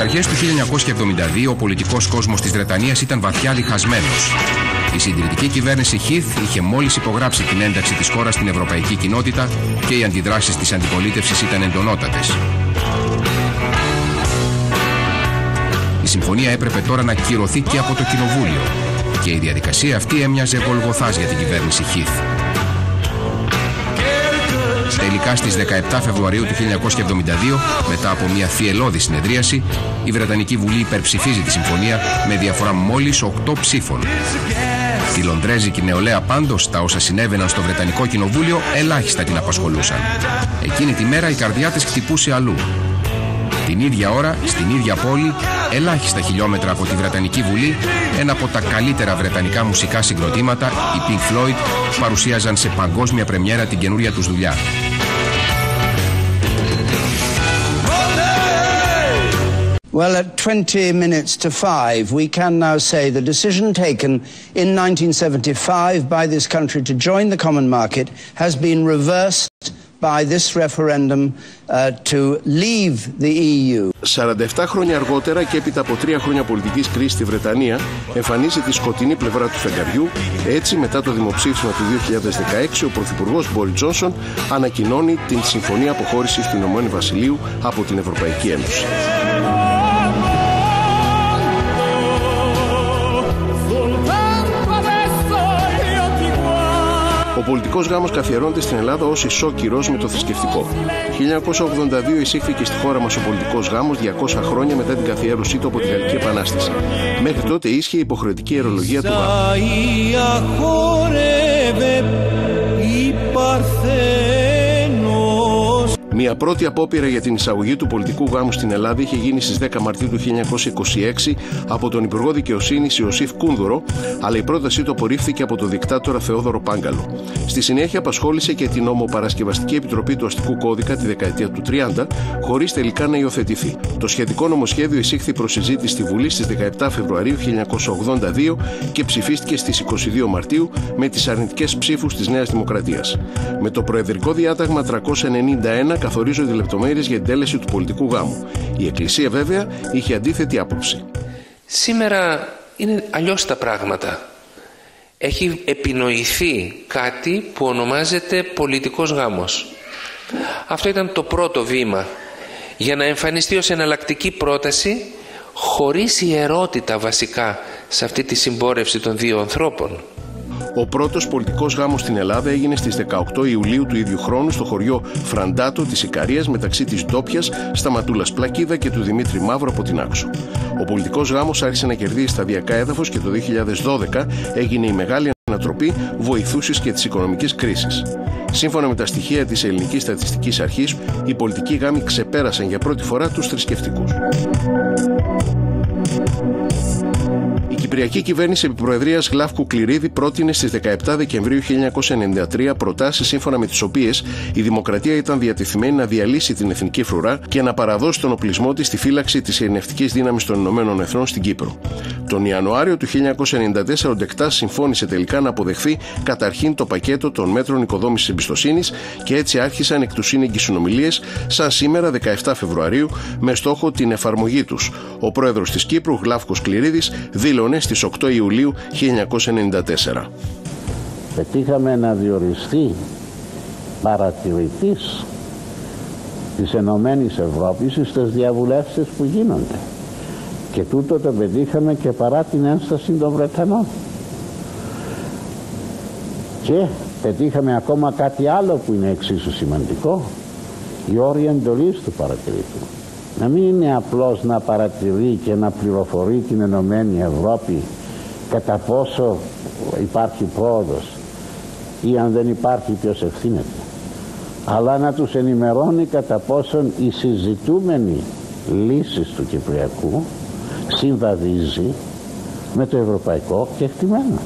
αρχές του 1972 ο πολιτικός κόσμος της Βρετανίας ήταν βαθιά διχασμένος. Η συντηρητική κυβέρνηση Χιθ είχε μόλις υπογράψει την ένταξη της χώρας στην ευρωπαϊκή κοινότητα και οι αντιδράσεις της αντιπολίτευσης ήταν εντονότατες. Η συμφωνία έπρεπε τώρα να κυρωθεί και από το Κοινοβούλιο και η διαδικασία αυτή έμοιαζε γολγοθάς για την κυβέρνηση Χιθ. Τελικά στις 17 Φεβρουαρίου του 1972, μετά από μια θυελώδη συνεδρίαση, η Βρετανική Βουλή υπερψηφίζει τη συμφωνία με διαφορά μόλις 8 ψήφων. Τη Λονδρέζικη νεολαία πάντως, τα όσα συνέβαιναν στο Βρετανικό Κοινοβούλιο ελάχιστα την απασχολούσαν. Εκείνη τη μέρα η καρδιά της χτυπούσε αλλού. Την ίδια ώρα, στην ίδια πόλη, ελάχιστα χιλιόμετρα από τη Βρετανική Βουλή, ένα από τα καλύτερα βρετανικά μουσικά συγκροτήματα, οι Pink Floyd, παρουσίαζαν σε παγκόσμια πρεμιέρα την καινούρια τους δουλειά. Well, at 20 minutes to five, we can now say the decision taken in 1975 by this country to join the common market has been reversed by this referendum uh, to leave the EU. 47 χρόνια αργότερα και έπειτα από τρία χρόνια πολιτικής κρίσης στη Βρετανία εμφανίζει τη σκοτεινή πλευρά του φεγγαριού. Έτσι, μετά το δημοψήφισμα του 2016, ο Πρωθυπουργός Μπόρι Τζόνσον ανακοινώνει την συμφωνία αποχώρησης του Ηνωμένου Βασιλείου από την Ευρωπαϊκή Ένωση. Ο πολιτικός γάμος καθιερώνεται στην Ελλάδα ως ισόκυρος με το θρησκευτικό. 1982 εισήχθηκε στη χώρα μας ο πολιτικός γάμος 200 χρόνια μετά την καθιέρωσή του από τη Γαλλική Επανάσταση. Μέχρι τότε ίσχυε η υποχρεωτική αερολογία του γάμου. Μια πρώτη απόπειρα για την εισαγωγή του πολιτικού γάμου στην Ελλάδα είχε γίνει στις 10 Μαρτίου του 1926 από τον Υπουργό Δικαιοσύνης Ιωσήφ Κούνδωρο, αλλά η πρότασή του απορρίφθηκε από τον δικτάτορα Θεόδωρο Πάγκαλο. Στη συνέχεια απασχόλησε και την Ομοπαρασκευαστική Επιτροπή του Αστικού Κώδικα τη δεκαετία του 30, χωρίς τελικά να υιοθετηθεί. Το σχετικό νομοσχέδιο εισήχθη προς συζήτηση στη Βουλή στις 17 Φεβρουαρίου 1982 και ψηφίστηκε στις 22 Μαρτίου με τις αρνητικές ψήφους της Νέας Δημοκρατίας. Με το Προεδρικό Διάταγμα 391 καθορίζονται οι λεπτομέρειες για την τέλεση του πολιτικού γάμου. Η Εκκλησία, βέβαια, είχε αντίθετη άποψη. Σήμερα είναι αλλιώς τα πράγματα. Έχει επινοηθεί κάτι που ονομάζεται πολιτικός γάμος. Αυτό ήταν το πρώτο βήμα για να εμφανιστεί ως εναλλακτική πρόταση χωρίς ιερότητα βασικά σε αυτή τη συμπόρευση των δύο ανθρώπων. Ο πρώτος πολιτικός γάμος στην Ελλάδα έγινε στις 18 Ιουλίου του ίδιου χρόνου στο χωριό Φραντάτο της Ικαρίας μεταξύ της Ντόπιας, Σταματούλας Πλακίδα και του Δημήτρη Μαύρο από την Άξο. Ο πολιτικός γάμος άρχισε να κερδίζει σταδιακά έδαφος και το 2012 έγινε η μεγάλη ανατροπή βοηθούσης και της οικονομικής κρίσης. Σύμφωνα με τα στοιχεία της Ελληνικής Στατιστικής Αρχής, οι πολιτικοί γάμοι ξεπέρασαν για πρώτη φορά τους θρησκευτικούς. Κυπριακή κυβέρνηση επί Προεδρίας Γλάφκου Κληρίδη πρότεινε στις 17 Δεκεμβρίου 1993 προτάσεις σύμφωνα με τις οποίες η Δημοκρατία ήταν διατεθειμένη να διαλύσει την εθνική φρουρά και να παραδώσει τον οπλισμό της στη φύλαξη της ειρηνευτικής δύναμης των Ηνωμένων Εθνών στην Κύπρο. Τον Ιανουάριο του 1994 ο Ντεκτάς συμφώνησε τελικά να αποδεχθεί καταρχήν το πακέτο των μέτρων οικοδόμησης εμπιστοσύνης και έτσι άρχισαν εκ του σύνεγγυ συνομιλίες σαν σήμερα 17 Φεβρουαρίου με στόχο την εφαρμογή τους. Ο πρόεδρος της Κύπρου, Γλάφκος Κληρίδης, δήλωνε στις 8 Ιουλίου 1994. Πετύχαμε να διοριστεί παρατηρητής της Ενωμένης Ευρώπης στις διαβουλεύσεις που γίνονται. Και τούτο το πετύχαμε και παρά την ένσταση των Βρετανών. Και πετύχαμε ακόμα κάτι άλλο που είναι εξίσου σημαντικό, η όρια εντολής του παρατηρητού να μην είναι απλώς να παρατηρεί και να πληροφορεί την Ενωμένη Ευρώπη κατά πόσο υπάρχει πρόοδος ή αν δεν υπάρχει ποιος ευθύνεται αλλά να τους ενημερώνει κατά πόσον η συζητούμενη λύση του Κυπριακού συμβαδίζει με το ευρωπαϊκό κεκτημένο.